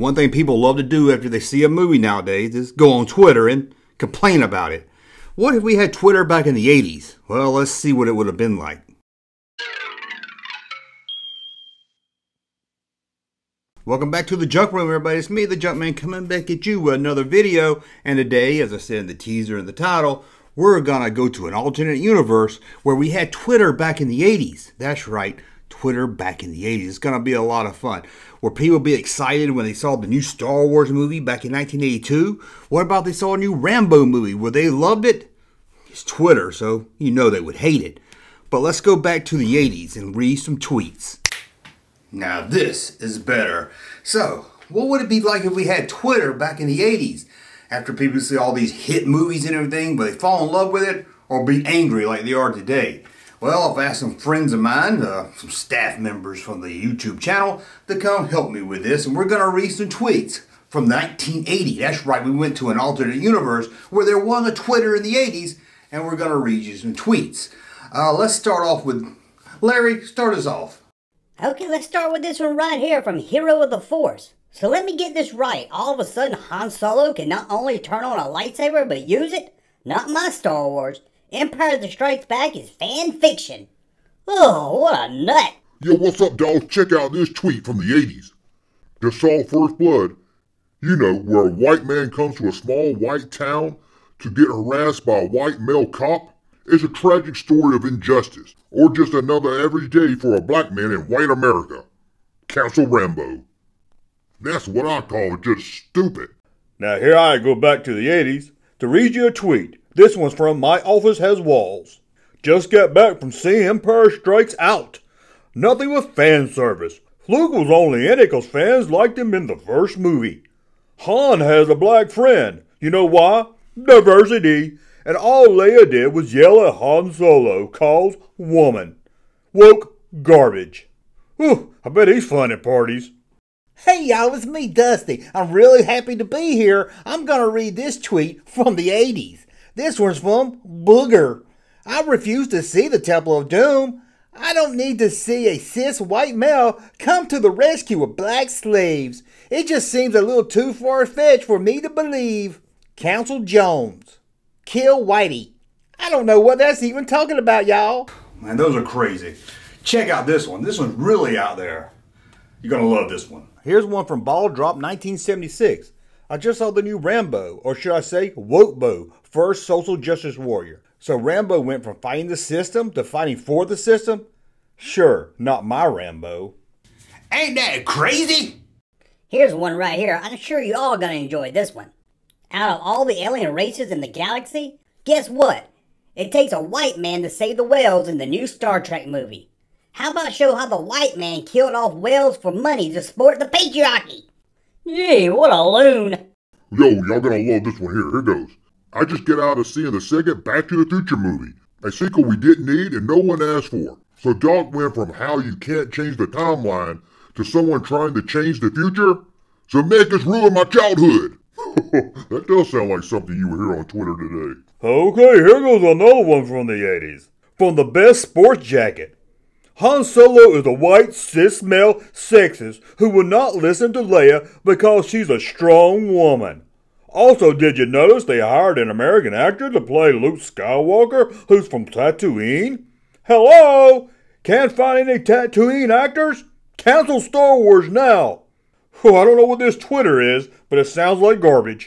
One thing people love to do after they see a movie nowadays is go on Twitter and complain about it. What if we had Twitter back in the 80s? Well, let's see what it would have been like. Welcome back to the Junk Room, everybody. It's me, the Junkman, coming back at you with another video. And today, as I said in the teaser and the title, we're gonna go to an alternate universe where we had Twitter back in the 80s. That's right, Twitter back in the 80s. It's gonna be a lot of fun. Were people be excited when they saw the new Star Wars movie back in 1982? What about they saw a new Rambo movie where they loved it? It's Twitter, so you know they would hate it. But let's go back to the 80s and read some tweets. Now this is better. So, what would it be like if we had Twitter back in the 80s? After people see all these hit movies and everything, but they fall in love with it, or be angry like they are today? Well, I've asked some friends of mine, uh, some staff members from the YouTube channel, to come help me with this, and we're going to read some tweets from 1980. That's right, we went to an alternate universe where there was a Twitter in the 80s, and we're going to read you some tweets. Uh, let's start off with Larry. Start us off. Okay, let's start with this one right here from Hero of the Force. So let me get this right. All of a sudden, Han Solo can not only turn on a lightsaber, but use it? Not my Star Wars. Empire the Strikes Back is fan fiction. Oh, what a nut. Yo, what's up, dogs? Check out this tweet from the 80s. Just saw First Blood. You know, where a white man comes to a small white town to get harassed by a white male cop. It's a tragic story of injustice, or just another average day for a black man in white America. Council Rambo. That's what I call just stupid. Now here I go back to the 80s to read you a tweet. This one's from My Office Has Walls. Just got back from seeing Empire Strikes Out. Nothing with fan service. Luke was only in it 'cause fans liked him in the first movie. Han has a black friend. You know why? Diversity and all Leia did was yell at Han Solo, calls woman. Woke garbage. Whew, I bet he's fun at parties. Hey y'all, it's me, Dusty. I'm really happy to be here. I'm gonna read this tweet from the 80s. This one's from Booger. I refuse to see the Temple of Doom. I don't need to see a cis white male come to the rescue of black slaves. It just seems a little too far fetched for me to believe. Council Jones kill Whitey. I don't know what that's even talking about, y'all. Man, those are crazy. Check out this one. This one's really out there. You're going to love this one. Here's one from Ball Drop 1976. I just saw the new Rambo, or should I say, Wokebo, first social justice warrior. So Rambo went from fighting the system to fighting for the system? Sure, not my Rambo. Ain't that crazy? Here's one right here. I'm sure you all gonna enjoy this one. Out of all the alien races in the galaxy, guess what? It takes a white man to save the whales in the new Star Trek movie. How about show how the white man killed off whales for money to support the patriarchy? Gee, what a loon. Yo, y'all gonna love this one here. Here goes. I just get out of seeing the second Back to the Future movie. A sequel we didn't need and no one asked for. So Doc went from how you can't change the timeline to someone trying to change the future. So Zemeckis ruined my childhood. that does sound like something you would hear on Twitter today. Okay, here goes another one from the 80s. From the best sports jacket. Han Solo is a white cis male sexist who will not listen to Leia because she's a strong woman. Also, did you notice they hired an American actor to play Luke Skywalker who's from Tatooine? Hello? Can't find any Tatooine actors? Cancel Star Wars now! Oh, I don't know what this Twitter is, but it sounds like garbage.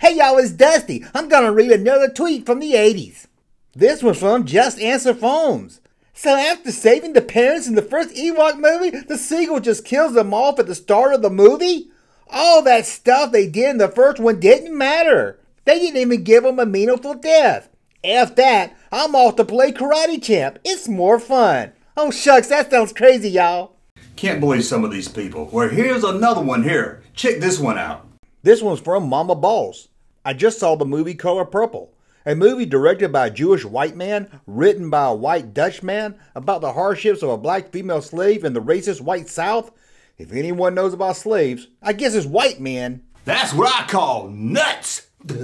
Hey y'all, it's Dusty. I'm gonna read another tweet from the 80s. This one's from Just Answer Phones. So after saving the parents in the first Ewok movie, the sequel just kills them off at the start of the movie? All that stuff they did in the first one didn't matter. They didn't even give them a meaningful death. F that, I'm off to play Karate Champ. It's more fun. Oh shucks, that sounds crazy, y'all. Can't believe some of these people. Well, here's another one here. Check this one out. This one's from Mama Balls. I just saw the movie Color Purple, a movie directed by a Jewish white man, written by a white Dutch man, about the hardships of a black female slave in the racist white South. If anyone knows about slaves, I guess it's white men. That's what I call nuts.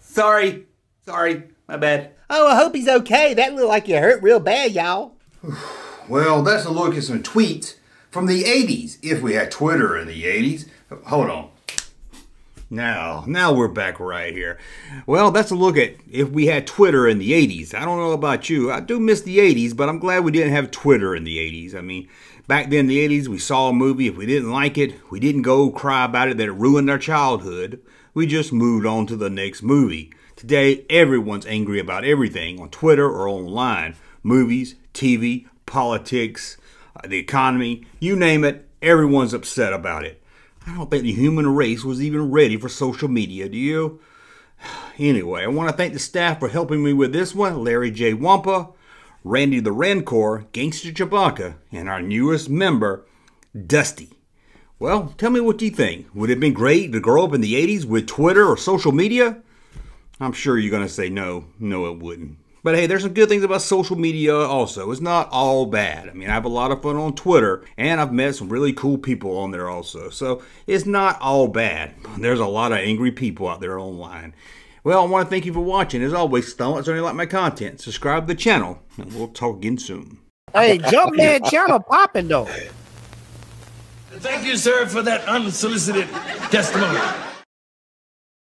Sorry. Sorry. My bad. Oh, I hope he's okay. That looked like you hurt real bad, y'all. Well, that's a look at some tweets from the 80s, if we had Twitter in the 80s. Hold on. Now, now we're back right here. Well, that's a look at if we had Twitter in the 80s. I don't know about you. I do miss the 80s, but I'm glad we didn't have Twitter in the 80s. I mean, back then in the 80s, we saw a movie. If we didn't like it, we didn't go cry about it that it ruined our childhood. We just moved on to the next movie. Today, everyone's angry about everything on Twitter or online movies, TV, politics, uh, the economy, you name it, everyone's upset about it. I don't think the human race was even ready for social media, do you? Anyway, I want to thank the staff for helping me with this one Larry J. Wampa, Randy the Rancor, Gangster Chewbacca, and our newest member, Dusty. Well, tell me what do you think. Would it have been great to grow up in the 80s with Twitter or social media? I'm sure you're going to say no. No, it wouldn't. But hey, there's some good things about social media also. It's not all bad. I mean, I have a lot of fun on Twitter, and I've met some really cool people on there also. So it's not all bad. There's a lot of angry people out there online. Well, I want to thank you for watching. As always, thumbs up if you like my content. Subscribe to the channel, and we'll talk again soon. Hey, Junkman channel popping though. Thank you, sir, for that unsolicited testimony.